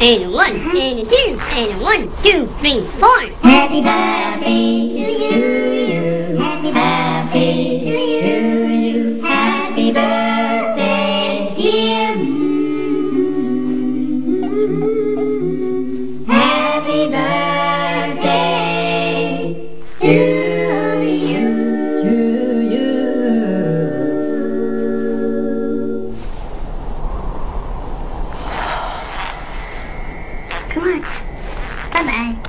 and a one, and a two, mm-hmm. and a one, two, three, four. Happy birthday to you. Happy birthday to you. Happy birthday, Come on. Bye